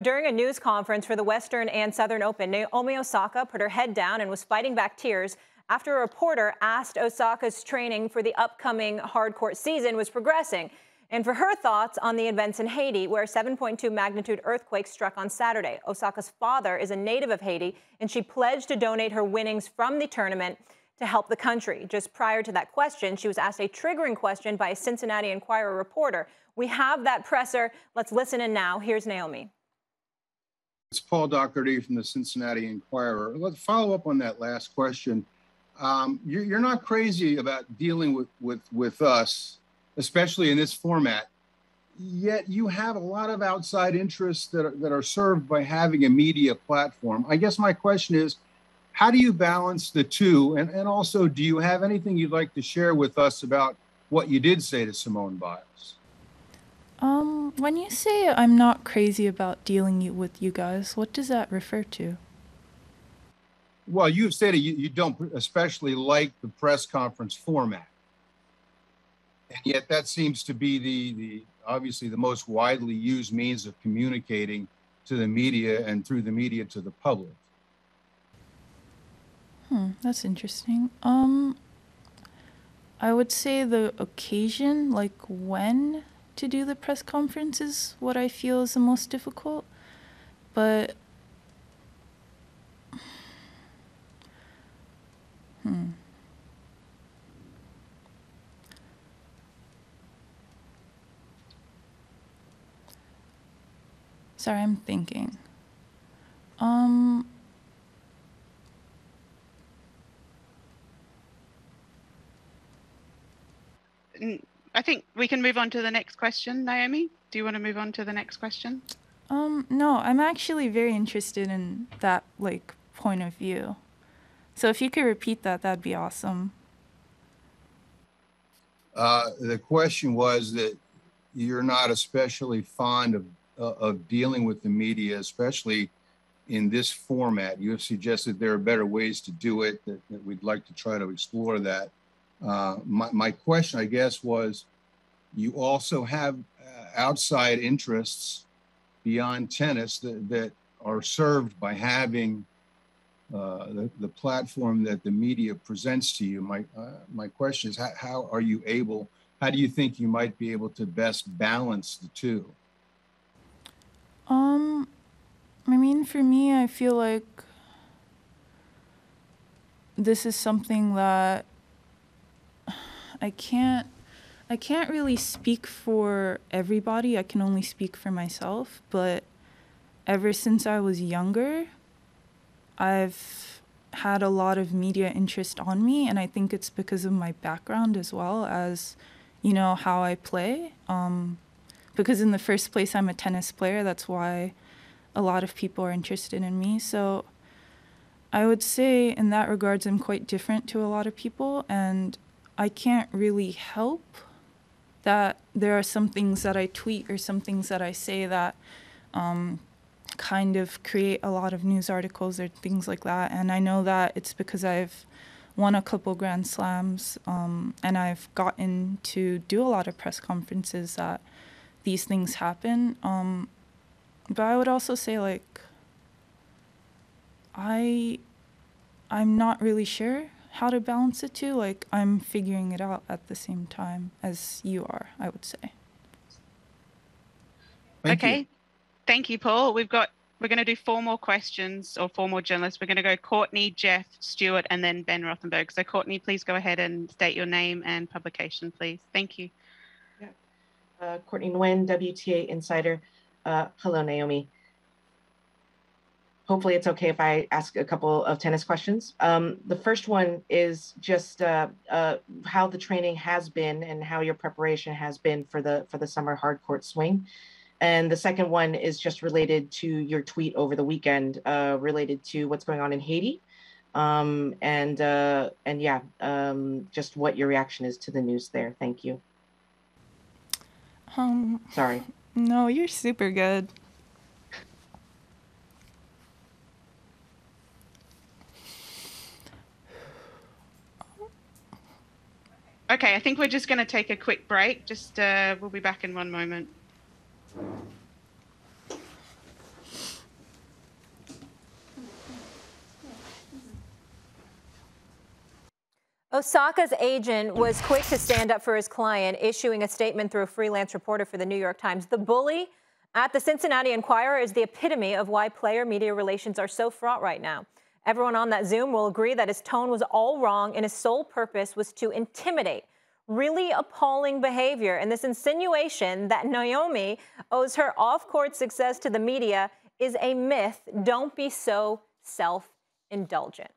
During a news conference for the Western and Southern Open, Naomi Osaka put her head down and was fighting back tears after a reporter asked Osaka's training for the upcoming hard court season was progressing and for her thoughts on the events in Haiti, where a 7.2 magnitude earthquake struck on Saturday. Osaka's father is a native of Haiti, and she pledged to donate her winnings from the tournament to help the country. Just prior to that question, she was asked a triggering question by a Cincinnati Enquirer reporter. We have that presser. Let's listen in now. Here's Naomi. It's Paul Daugherty from the Cincinnati Enquirer. Let's follow up on that last question. Um, you're, you're, not crazy about dealing with, with, with us, especially in this format. Yet you have a lot of outside interests that are, that are served by having a media platform. I guess my question is, how do you balance the two? And, and also, do you have anything you'd like to share with us about what you did say to Simone Biles? Um, when you say I'm not crazy about dealing with you guys, what does that refer to? Well, you've said you, you don't especially like the press conference format. And yet that seems to be the, the obviously the most widely used means of communicating to the media and through the media to the public. Hmm, that's interesting. Um I would say the occasion, like when to do the press conference is what I feel is the most difficult. But hmm. Sorry, I'm thinking. Um I think we can move on to the next question, Naomi. Do you want to move on to the next question? Um, no, I'm actually very interested in that like point of view. So if you could repeat that, that'd be awesome. Uh, the question was that you're not especially fond of uh, of dealing with the media, especially in this format. You have suggested there are better ways to do it. That, that we'd like to try to explore that. Uh, my, my question, I guess, was you also have uh, outside interests beyond tennis that, that are served by having uh, the, the platform that the media presents to you. My, uh, my question is, how, how are you able, how do you think you might be able to best balance the two? Um, I mean, for me, I feel like this is something that I can't I can't really speak for everybody. I can only speak for myself, but ever since I was younger, I've had a lot of media interest on me and I think it's because of my background as well as you know how I play. Um, because in the first place I'm a tennis player, that's why a lot of people are interested in me. So I would say in that regards I'm quite different to a lot of people and I can't really help that there are some things that I tweet or some things that I say that um, kind of create a lot of news articles or things like that. And I know that it's because I've won a couple Grand Slams um, and I've gotten to do a lot of press conferences that these things happen. Um, but I would also say, like, I, I'm not really sure how to balance it too. Like I'm figuring it out at the same time as you are, I would say. Thank okay. You. Thank you, Paul. We've got we're going to do four more questions or four more journalists. We're going to go Courtney, Jeff, Stewart, and then Ben Rothenberg. So Courtney, please go ahead and state your name and publication, please. Thank you. Yeah. Uh, Courtney Nguyen, WTA Insider. Uh, hello, Naomi hopefully it's okay if I ask a couple of tennis questions. Um, the first one is just uh, uh, how the training has been and how your preparation has been for the for the summer hard court swing. And the second one is just related to your tweet over the weekend, uh, related to what's going on in Haiti, um, and uh, and yeah, um, just what your reaction is to the news there. Thank you. Um. Sorry. No, you're super good. Okay, I think we're just going to take a quick break. Just uh, we'll be back in one moment. Osaka's agent was quick to stand up for his client, issuing a statement through a freelance reporter for the New York Times. The bully at the Cincinnati Enquirer is the epitome of why player media relations are so fraught right now. Everyone on that Zoom will agree that his tone was all wrong and his sole purpose was to intimidate. Really appalling behavior. And this insinuation that Naomi owes her off court success to the media is a myth. Don't be so self indulgent.